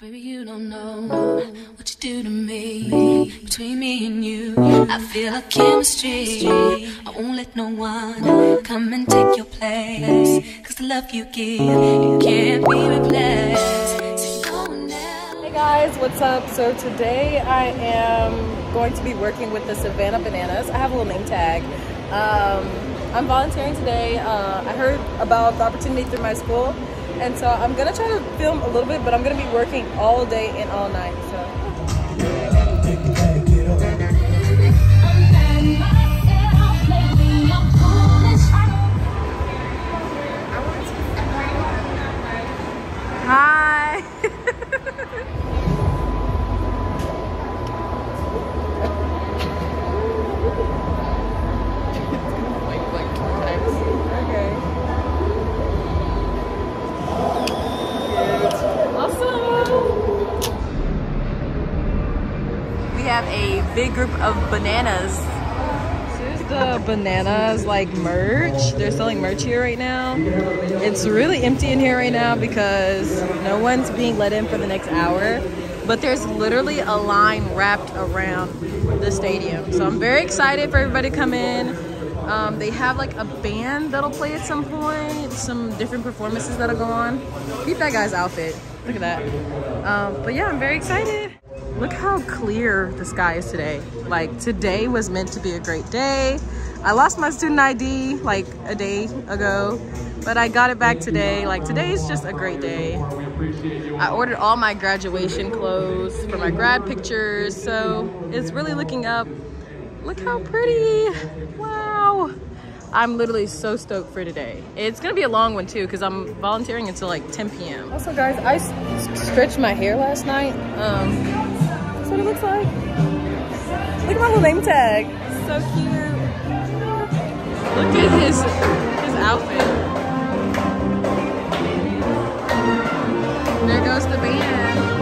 Baby, you don't know what you do to me. Between me and you, I feel a chemistry. I won't let no one come and take your place. Cause the love you give, it can't be replaced. Hey guys, what's up? So today I am going to be working with the Savannah Bananas. I have a little name tag. Um, I'm volunteering today. Uh, I heard about the opportunity through my school, and so I'm gonna try to film a little bit, but I'm gonna be working all day and all night. So. Hi. Okay. We have a big group of bananas. The bananas like merch. They're selling merch here right now. It's really empty in here right now because no one's being let in for the next hour. But there's literally a line wrapped around the stadium. So I'm very excited for everybody to come in. Um, they have like a band that'll play at some point, some different performances that'll go on. Beat that guy's outfit. Look at that. Um, but yeah, I'm very excited. Look how clear the sky is today. Like today was meant to be a great day. I lost my student ID like a day ago, but I got it back today. Like today is just a great day. I ordered all my graduation clothes for my grad pictures, so it's really looking up. Look how pretty. Wow. I'm literally so stoked for today. It's gonna be a long one too because I'm volunteering until like 10 p.m. Also guys, I stretched my hair last night. Um, what it looks like. Look at my little name tag. So cute. Look at his his outfit. There goes the band.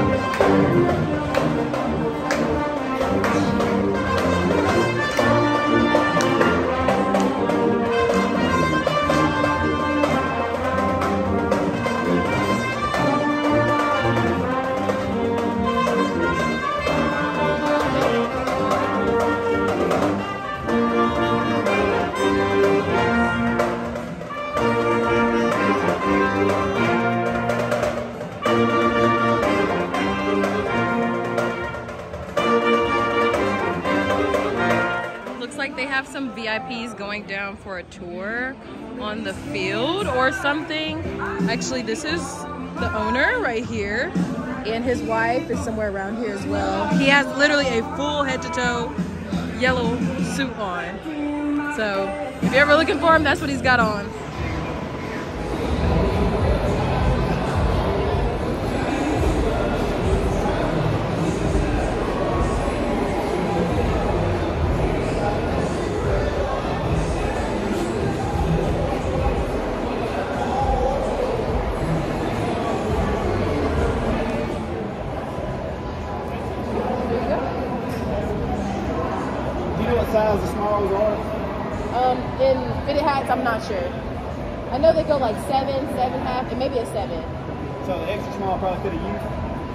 Tour on the field or something. Actually, this is the owner right here, and his wife is somewhere around here as well. He has literally a full head to toe yellow suit on. So if you're ever looking for him, that's what he's got on. I know they go like seven, seven half, and maybe a seven. So the extra small probably fit a you.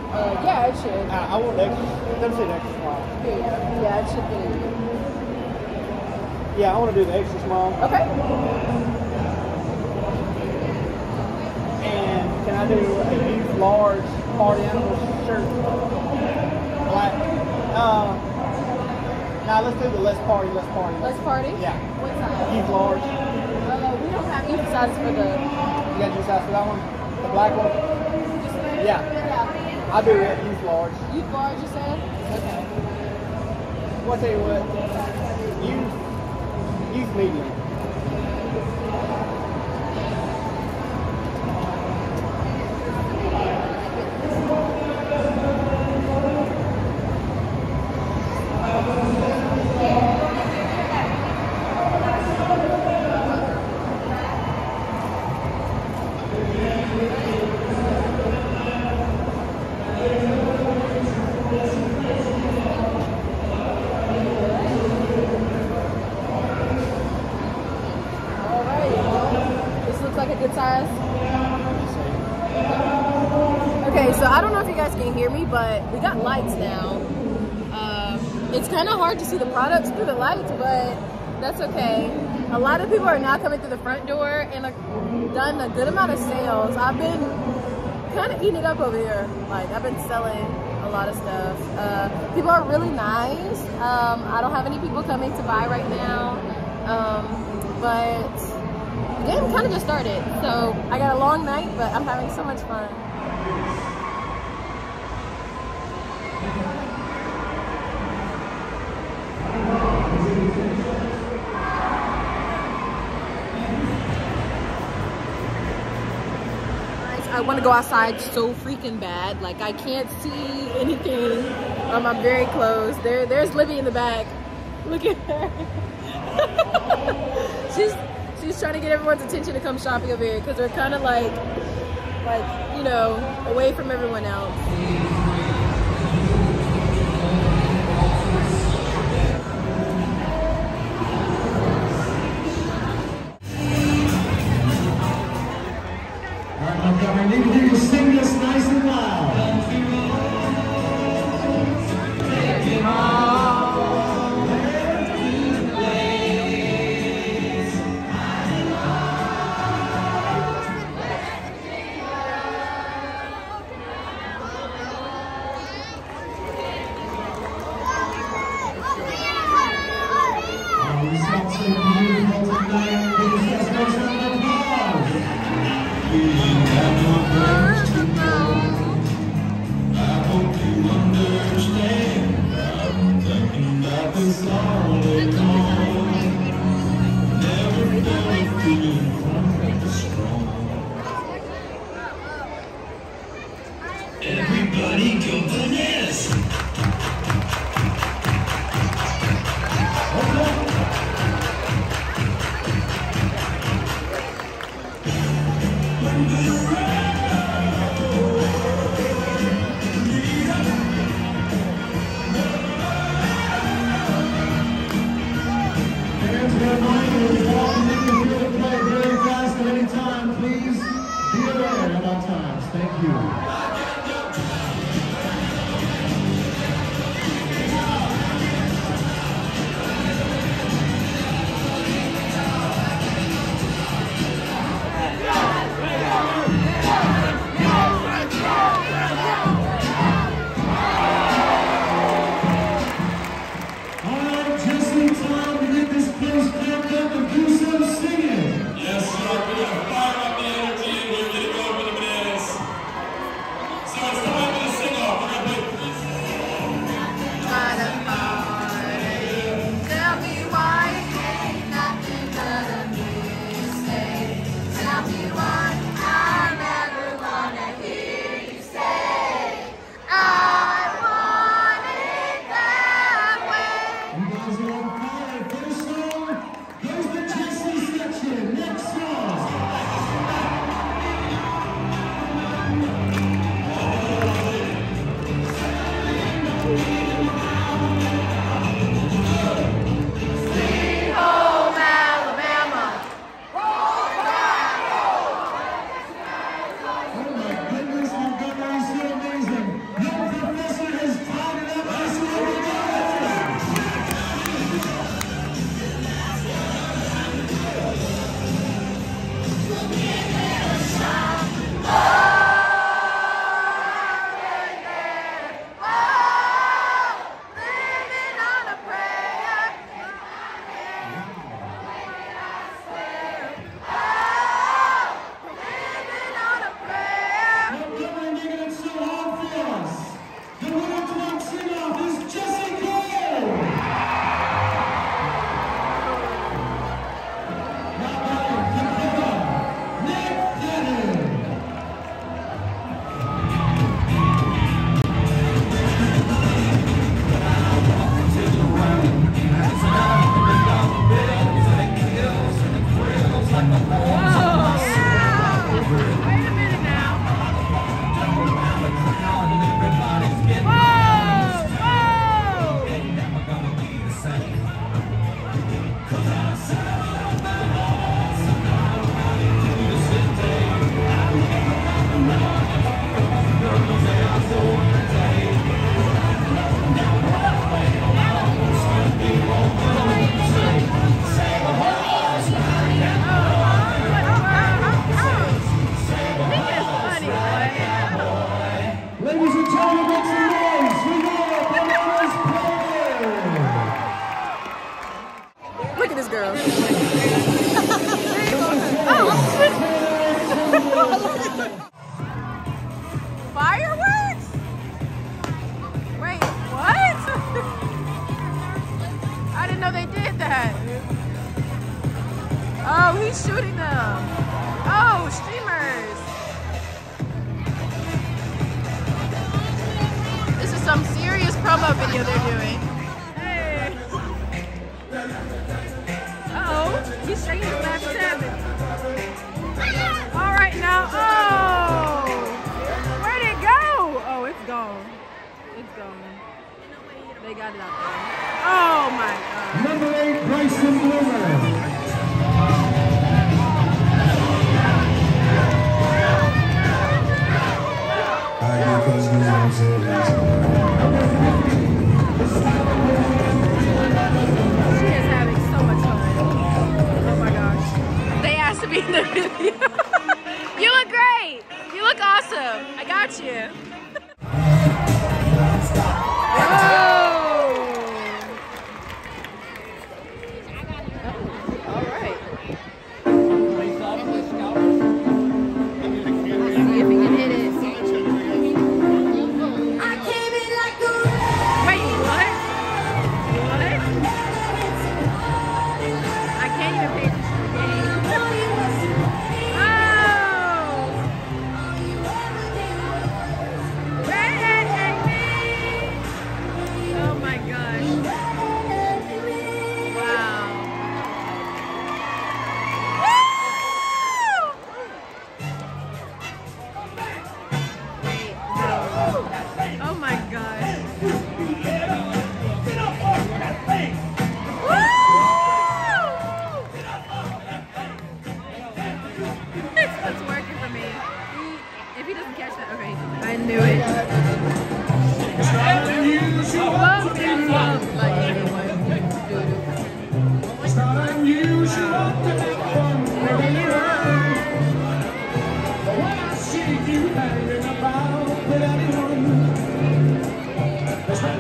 Uh, yeah, it should. I, I want extra. Let me see the extra small. Yeah, yeah, it should be. Yeah, I want to do the extra small. Okay. And can I do a youth large party animal shirt? Black. Uh, now let's do the less party, less party. Let's party. Yeah. What size? Youth large. We don't have either size for the. You got youth size for that one? The black one? Yeah. Yeah. I'll do it. Youth large. Youth large, you said? Okay. Well, I'll tell you what. Youth. Youth medium. Kind of hard to see the products through the lights, but that's okay. A lot of people are now coming through the front door and uh, done a good amount of sales. I've been kind of eating it up over here. Like I've been selling a lot of stuff. Uh, people are really nice. Um, I don't have any people coming to buy right now, um, but the game kind of just started. So I got a long night, but I'm having so much fun. I want to go outside so freaking bad. Like I can't see anything. Um, I'm very close. There, there's Libby in the back. Look at her. she's she's trying to get everyone's attention to come shopping over here because we're kind of like, like you know, away from everyone else. All It's. They got it out there. Oh my god. Number eight, Bryson Bloomer. She is having so much fun. Oh my gosh. They asked to be in the video. you look great. You look awesome. I got you.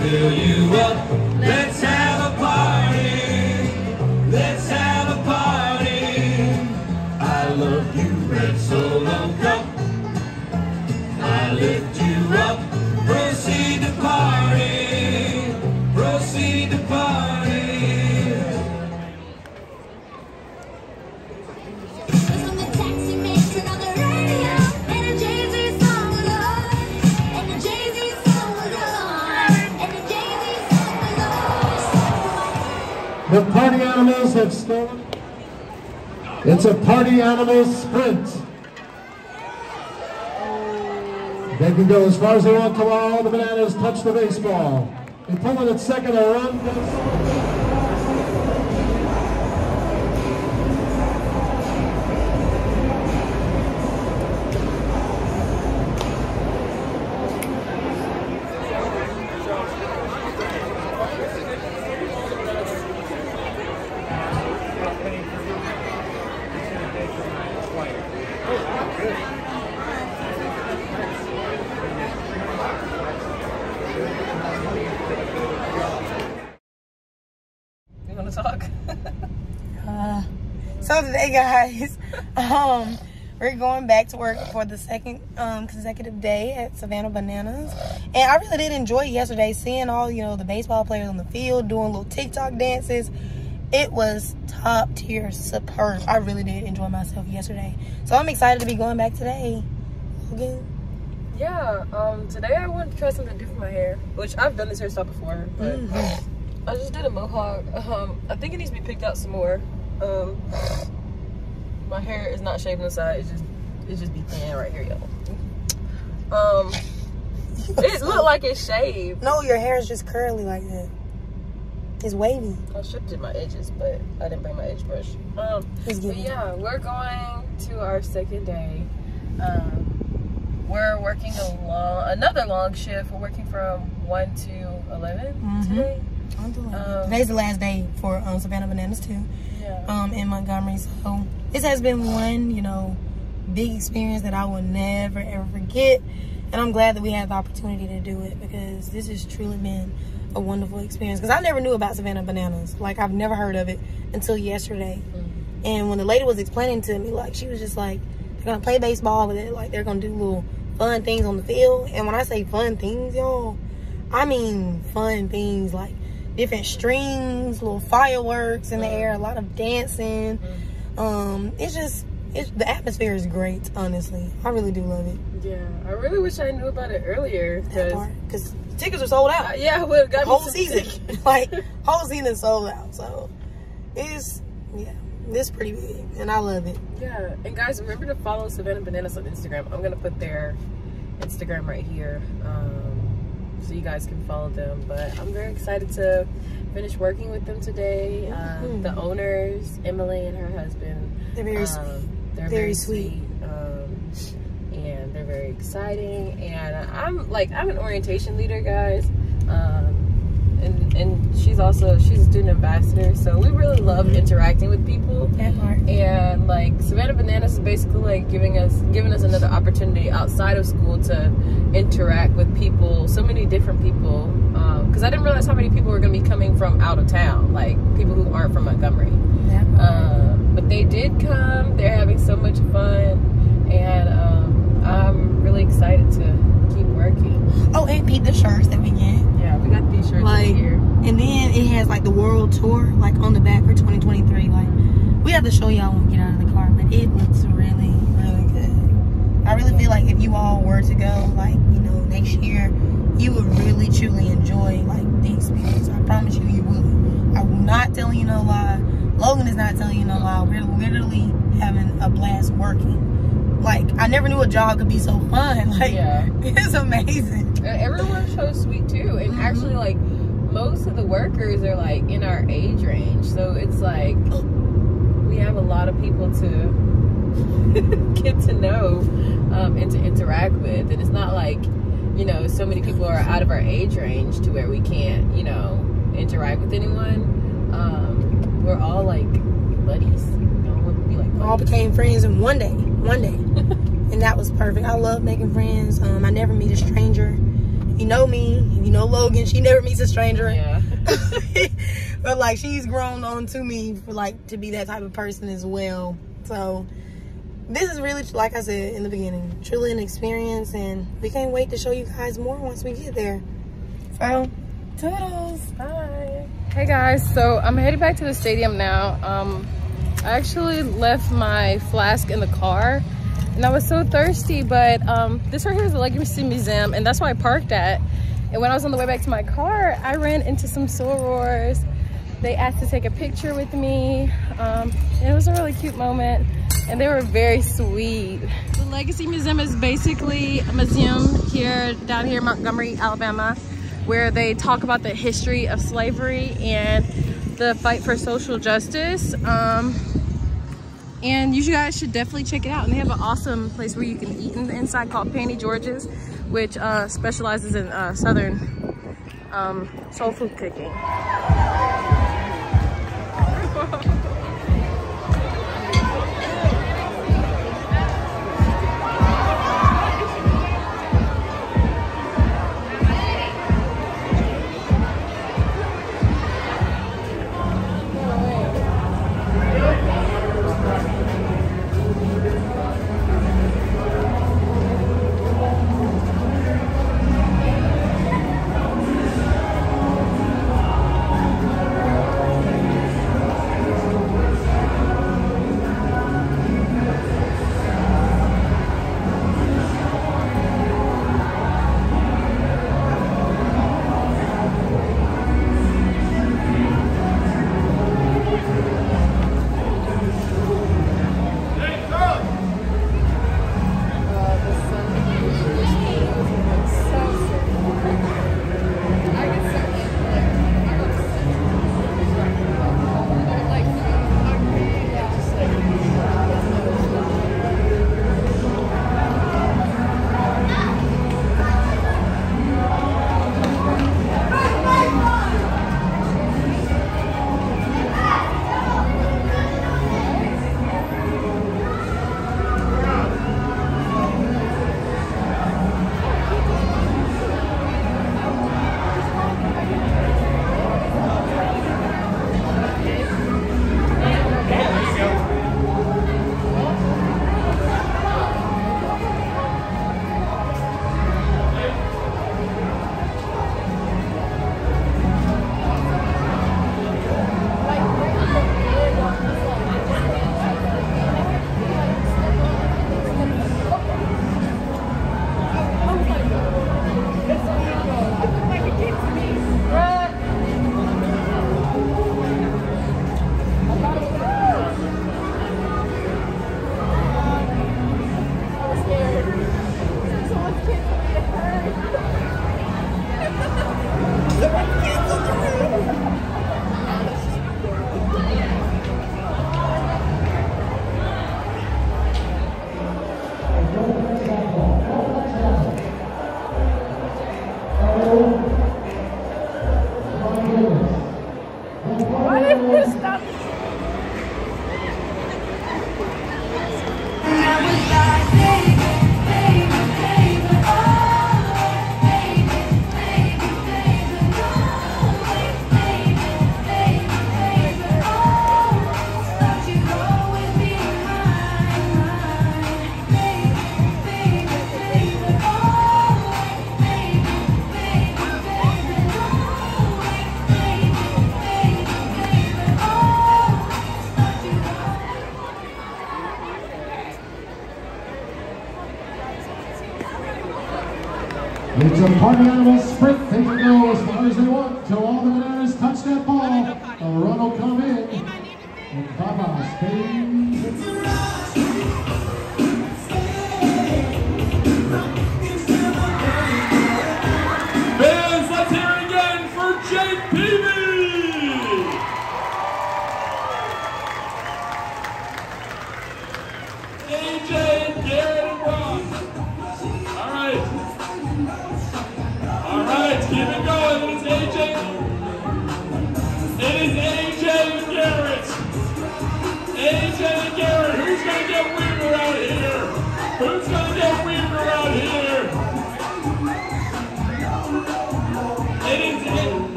Fill you up. Have stolen. It's a party animal sprint. They can go as far as they want till all the bananas touch the baseball. They pull it at second, a run. Today, guys, um, we're going back to work for the second um, consecutive day at Savannah Bananas, and I really did enjoy yesterday seeing all you know the baseball players on the field doing little TikTok dances. It was top tier, superb. I really did enjoy myself yesterday, so I'm excited to be going back today. Okay. Yeah, um, today I wanted to try something different with my hair, which I've done this hairstyle before, but I just did a mohawk. Um, I think it needs to be picked out some more. Um, my hair is not shaved on the side; it's just it's just be thin right here, y'all. Um, it looked like it's shaved. No, your hair is just curly like that. It's wavy. I did my edges, but I didn't bring my edge brush. Um, but yeah, we're going to our second day. Um, we're working a long, another long shift. We're working from one to 11 Mhm. today. I'm doing. Um, Today's the last day for um, Savannah Bananas too. Yeah. um, in Montgomery. So this has been one, you know, big experience that I will never ever forget. And I'm glad that we had the opportunity to do it because this has truly been a wonderful experience. Because I never knew about Savannah Bananas. Like I've never heard of it until yesterday. And when the lady was explaining to me, like she was just like, they're gonna play baseball with it. Like they're gonna do little fun things on the field. And when I say fun things, y'all, I mean fun things like different strings, little fireworks in the air, a lot of dancing. Mm-hmm. Um, it's just it's the atmosphere is great. Honestly, I really do love it. Yeah, I really wish I knew about it earlier. Cause, because tickets are sold out. uh, yeah, have got me whole season, like whole season sold out. So it's yeah, it's pretty big, and I love it. Yeah, and guys, remember to follow Savannah Bananas on Instagram. I'm gonna put their Instagram right here, um, so you guys can follow them. But I'm very excited to finish working with them today. Um, the owners, Emily and her husband, They're very um, sweet. They're Very very, sweet. sweet. Um, and they're very exciting. And I'm like, I'm an orientation leader, guys. Um, and, and she's also she's a student ambassador, so we really love interacting with people and like Savannah Bananas is basically like giving us giving us another opportunity outside of school to interact with people, so many different people. Because I didn't realize how many people were going to be coming from out of town, like people who aren't from Montgomery. Uh, but they did come. They're having so much fun, and um, I'm really excited to keep working. oh, and Pete, the shirts that we get. Yeah, we got these shirts like right here. and then it has like the world tour like on the back for 2023 like we have to show y'all when we get out of the car but it looks really really good. I really feel like if you all were to go like you know next year you would really truly enjoy like the experience. I promise you you would. I'm not telling you no lie. Logann is not telling you no lie. We're literally having a blast working. Like i never knew a job could be so fun. Like Yeah. it's amazing And everyone's so sweet too. And Mm-hmm. actually, like most of the workers are like in our age range, so it's like we have a lot of people to get to know um, and to interact with. And it's not like you know so many people are out of our age range to where we can't you know interact with anyone. Um, we're all like buddies. Be like all became friends in one day. One day. and that was perfect. I love making friends. Um, I never meet a stranger. You know me, you know Logann, she never meets a stranger. Yeah. but like she's grown on to me for like to be that type of person as well. So this is really like I said in the beginning, truly an experience and we can't wait to show you guys more once we get there. So toodles. Bye. Hey guys, so I'm headed back to the stadium now. Um, I actually left my flask in the car and I was so thirsty, but um, this right here is the Legacy Museum and that's where I parked at. And when I was on the way back to my car, I ran into some sorors. They asked to take a picture with me. Um, it was a really cute moment and they were very sweet. The Legacy Museum is basically a museum here, down here in Montgomery, Alabama, where they talk about the history of slavery and the fight for social justice. Um, and you guys should definitely check it out. And they have an awesome place where you can eat in the inside called Pannie-George's, which uh, specializes in uh, Southern um, soul food cooking. Party animal sprint. They can go as far as they want till all the bananas touch that ball. The run will come in. And bye-bye, Spain.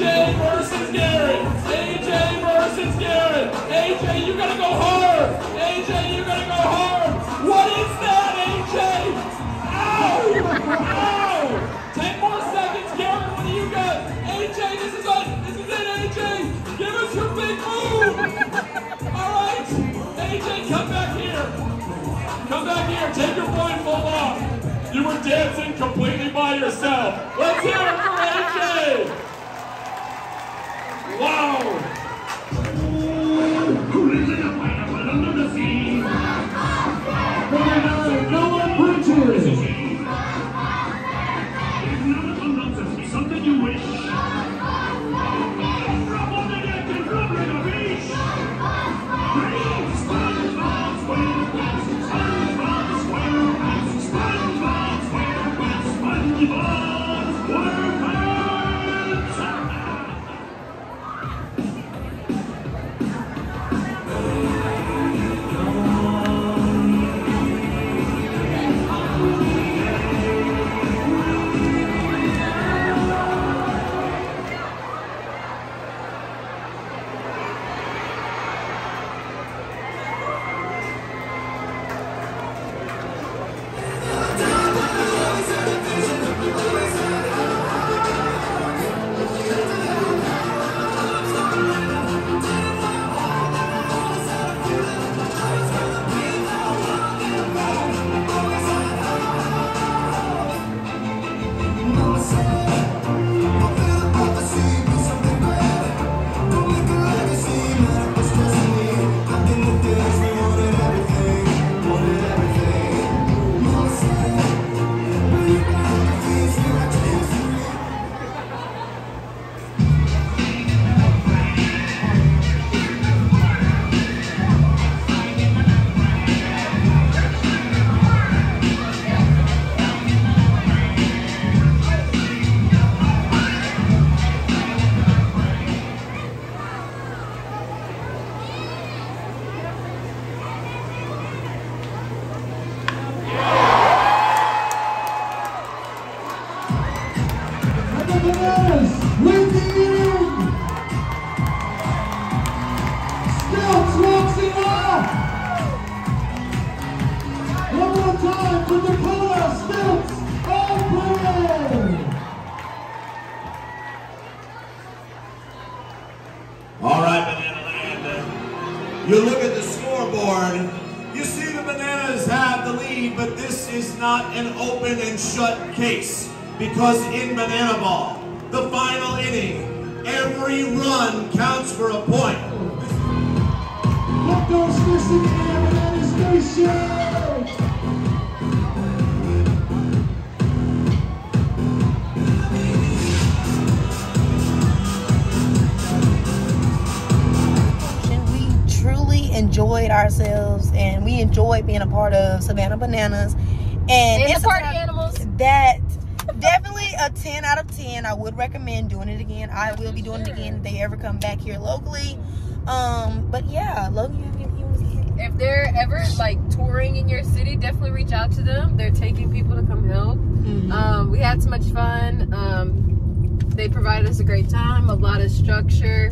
AJ versus Garrett. AJ versus Garrett. AJ, you gotta go hard. AJ, you gotta go hard. What is that, AJ? Ow! Ow! Ten more seconds, Garrett. What do you got? AJ, this is it. This is it, AJ. Give us your big move. All right, AJ, come back here. Come back here. Take your blindfold off. You were dancing completely by yourself. Let's hear it for AJ. Wow. Not an open and shut case. Because in Banana Ball, the final inning, every run counts for a point. What goes missing Banana Station? We truly enjoyed ourselves and we enjoyed being a part of Savannah Bananas. And, And it's party animals. That definitely a 10 out of 10. I would recommend doing it again. I will be doing it again if they ever come back here locally. Um, but yeah, love you. If they're ever like touring in your city, definitely reach out to them. They're taking people to come help. Um, we had so much fun. Um, they provided us a great time, a lot of structure,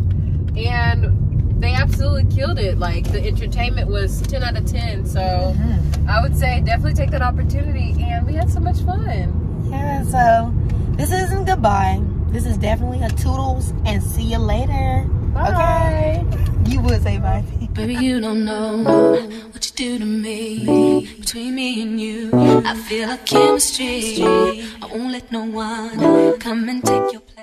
and they absolutely killed it. Like the entertainment was 10 out of 10. So mm-hmm. I would say definitely take that opportunity. And we had so much fun. Yeah, so this isn't goodbye. This is definitely a toodles and see you later. Bye. Okay. You would say bye. Baby, you don't know what you do to me. Between me and you, I feel a chemistry. I won't let no one come and take your place.